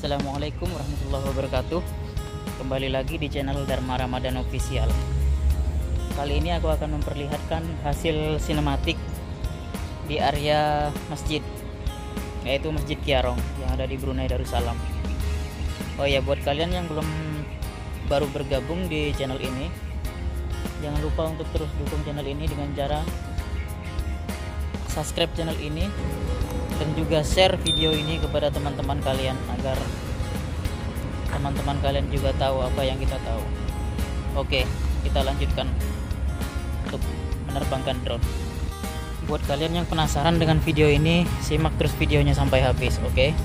Assalamualaikum warahmatullahi wabarakatuh. Kembali lagi di channel Dharma Ramadan Official. Kali ini aku akan memperlihatkan hasil sinematik Di area masjid Yaitu Masjid Kiarong Yang ada di Brunei Darussalam. Oh ya buat kalian yang belum baru bergabung di channel ini Jangan lupa untuk terus dukung channel ini dengan cara subscribe channel ini dan juga share video ini kepada teman-teman kalian agar teman-teman kalian juga tahu apa yang kita tahu. Oke, kita lanjutkan untuk menerbangkan drone. Buat kalian yang penasaran dengan video ini, simak terus videonya sampai habis, oke?